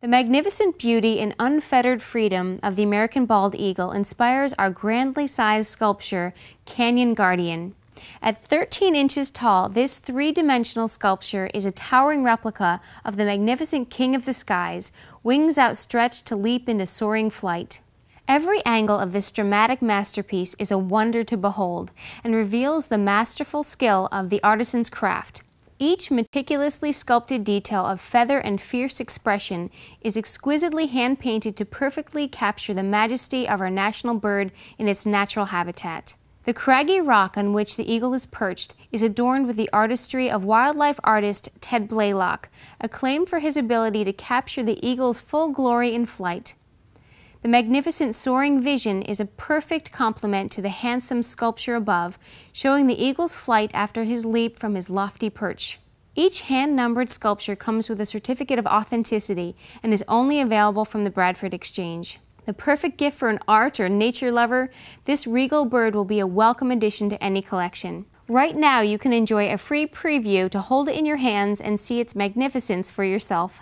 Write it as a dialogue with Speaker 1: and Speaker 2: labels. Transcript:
Speaker 1: The magnificent beauty and unfettered freedom of the American bald eagle inspires our grandly sized sculpture, Canyon Guardian. At 13 inches tall, this three dimensional sculpture is a towering replica of the magnificent king of the skies, wings outstretched to leap into soaring flight. Every angle of this dramatic masterpiece is a wonder to behold and reveals the masterful skill of the artisan's craft. Each meticulously sculpted detail of feather and fierce expression is exquisitely hand painted to perfectly capture the majesty of our national bird in its natural habitat. The craggy rock on which the eagle is perched is adorned with the artistry of wildlife artist Ted Blaylock, acclaimed for his ability to capture the eagle's full glory in flight. The magnificent soaring vision is a perfect complement to the handsome sculpture above, showing the eagle's flight after his leap from his lofty perch. Each hand numbered sculpture comes with a certificate of authenticity and is only available from the Bradford Exchange. The perfect gift for an art or nature lover, this regal bird will be a welcome addition to any collection. Right now, you can enjoy a free preview to hold it in your hands and see its magnificence for yourself.